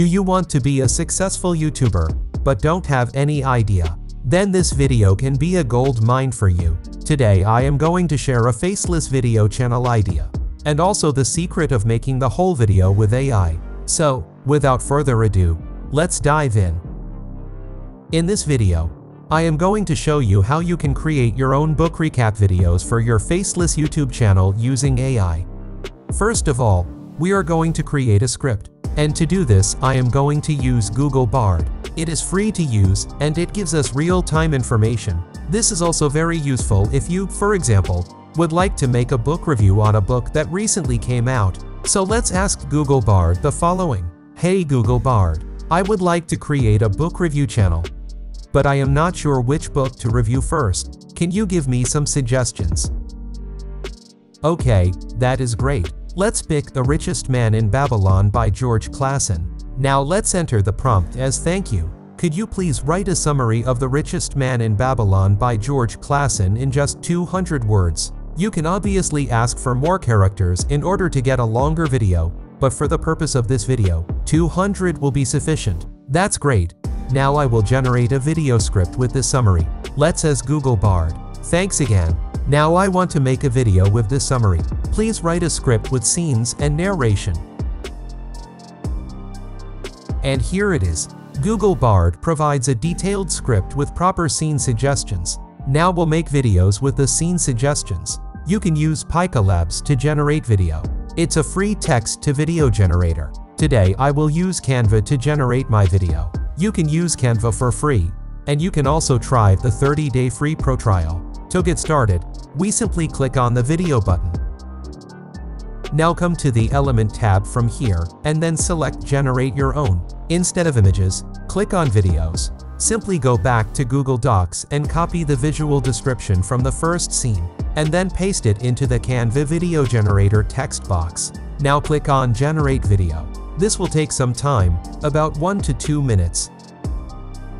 Do you want to be a successful YouTuber, but don't have any idea? Then this video can be a gold mine for you. Today I am going to share a faceless video channel idea, and also the secret of making the whole video with AI. So, without further ado, let's dive in. In this video, I am going to show you how you can create your own book recap videos for your faceless YouTube channel using AI. First of all, we are going to create a script. And to do this, I am going to use Google Bard. It is free to use, and it gives us real-time information. This is also very useful if you, for example, would like to make a book review on a book that recently came out. So let's ask Google Bard the following. Hey Google Bard, I would like to create a book review channel. But I am not sure which book to review first. Can you give me some suggestions? Okay, that is great. Let's pick The Richest Man in Babylon by George Clason. Now let's enter the prompt as thank you. Could you please write a summary of The Richest Man in Babylon by George Clason in just 200 words? You can obviously ask for more characters in order to get a longer video, but for the purpose of this video, 200 will be sufficient. That's great. Now I will generate a video script with this summary. Let's as Google Bard. Thanks again. Now I want to make a video with this summary. Please write a script with scenes and narration. And here it is. Google Bard provides a detailed script with proper scene suggestions. Now we'll make videos with the scene suggestions. You can use Pika Labs to generate video. It's a free text-to-video generator. Today I will use Canva to generate my video. You can use Canva for free, and you can also try the 30-day free pro trial. To get started, we simply click on the video button. Now come to the Element tab from here, and then select Generate Your Own. Instead of images, click on Videos. Simply go back to Google Docs and copy the visual description from the first scene, and then paste it into the Canva Video Generator text box. Now click on Generate Video. This will take some time, about 1 to 2 minutes.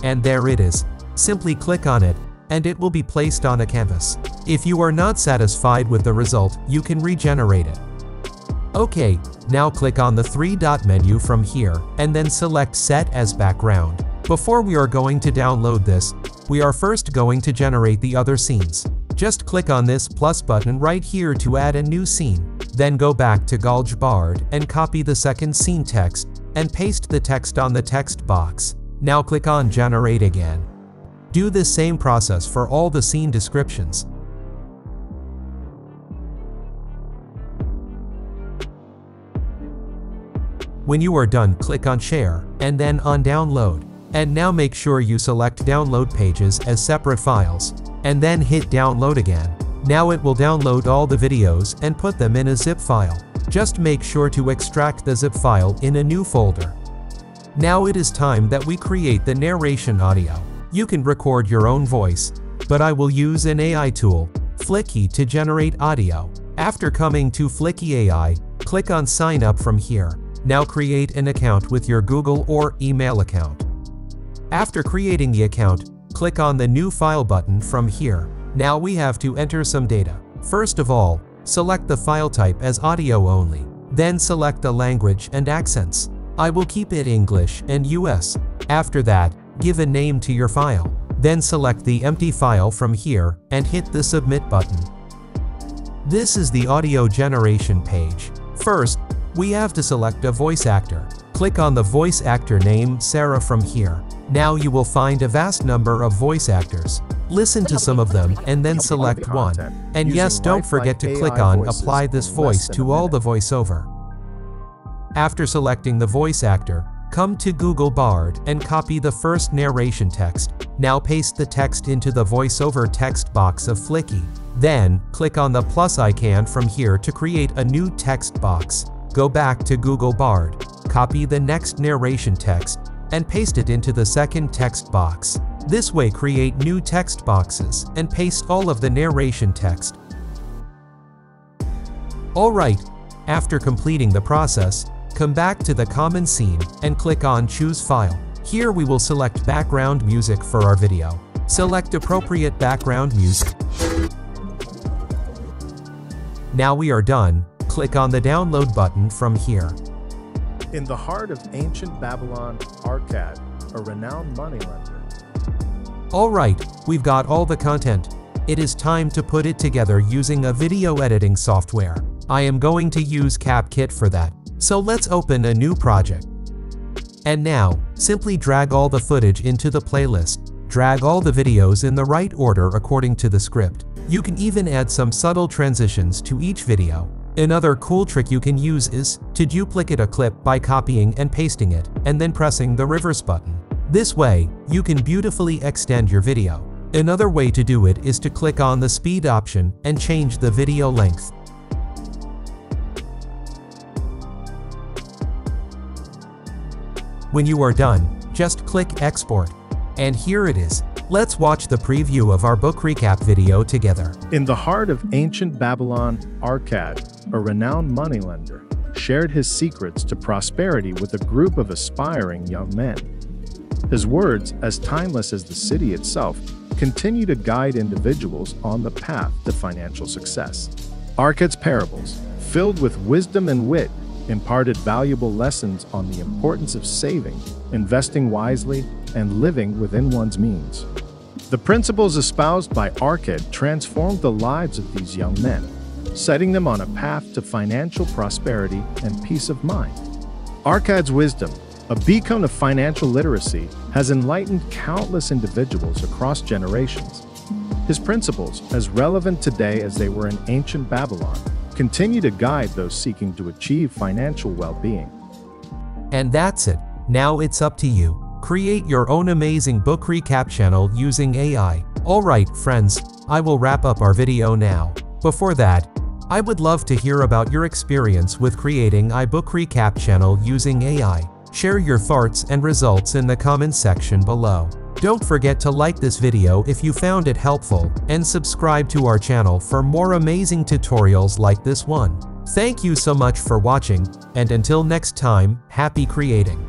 And there it is. Simply click on it, and it will be placed on a canvas. If you are not satisfied with the result, you can regenerate it. OK, now click on the three-dot menu from here, and then select Set as Background. Before we are going to download this, we are first going to generate the other scenes. Just click on this plus button right here to add a new scene. Then go back to Google Bard and copy the second scene text and paste the text on the text box. Now click on Generate again. Do the same process for all the scene descriptions. When you are done, click on Share, and then on Download. And now make sure you select Download Pages as separate files, and then hit Download again. Now it will download all the videos and put them in a zip file. Just make sure to extract the zip file in a new folder. Now it is time that we create the narration audio. You can record your own voice, but I will use an AI tool, Fliki to generate audio. After coming to Fliki AI, click on Sign Up from here. Now create an account with your Google or email account. After creating the account, click on the New File button from here. Now we have to enter some data. First of all, select the file type as audio only. Then select the language and accents. I will keep it English and US. After that, give a name to your file. Then select the empty file from here and hit the Submit button. This is the audio generation page. First, we have to select a voice actor. Click on the voice actor name Sarah from here. Now you will find a vast number of voice actors. Listen to some of them and then select one. And yes, don't forget to click on Apply this voice to all the voiceover. After selecting the voice actor, Come to Google Bard and copy the first narration text. Now paste the text into the voiceover text box of Fliki. Then, click on the plus icon from here to create a new text box. Go back to Google Bard, copy the next narration text, and paste it into the second text box. This way create new text boxes and paste all of the narration text. Alright, after completing the process, Come back to the common scene and click on Choose File. Here we will select background music for our video. Select appropriate background music. Now we are done, click on the download button from here. In the heart of ancient Babylon, Arcad, a renowned moneylender. Alright, we've got all the content. It is time to put it together using a video editing software. I am going to use CapCut for that. So let's open a new project. And now, simply drag all the footage into the playlist. Drag all the videos in the right order according to the script. You can even add some subtle transitions to each video. Another cool trick you can use is to duplicate a clip by copying and pasting it, and then pressing the reverse button. This way, you can beautifully extend your video. Another way to do it is to click on the speed option and change the video length. When you are done, just click export. And here it is. Let's watch the preview of our book recap video together. In the heart of ancient Babylon, Arcad, a renowned moneylender, shared his secrets to prosperity with a group of aspiring young men. His words, as timeless as the city itself, continue to guide individuals on the path to financial success. Arcad's parables, filled with wisdom and wit, imparted valuable lessons on the importance of saving, investing wisely, and living within one's means. The principles espoused by Arcad transformed the lives of these young men, setting them on a path to financial prosperity and peace of mind. Arcad's wisdom, a beacon of financial literacy, has enlightened countless individuals across generations. His principles, as relevant today as they were in ancient Babylon, continue to guide those seeking to achieve financial well-being. And that's it. Now it's up to you. Create your own amazing book recap channel using AI. Alright friends, I will wrap up our video now. Before that, I would love to hear about your experience with creating iBook recap channel using AI. Share your thoughts and results in the comments section below. Don't forget to like this video if you found it helpful, and subscribe to our channel for more amazing tutorials like this one. Thank you so much for watching, and until next time, happy creating!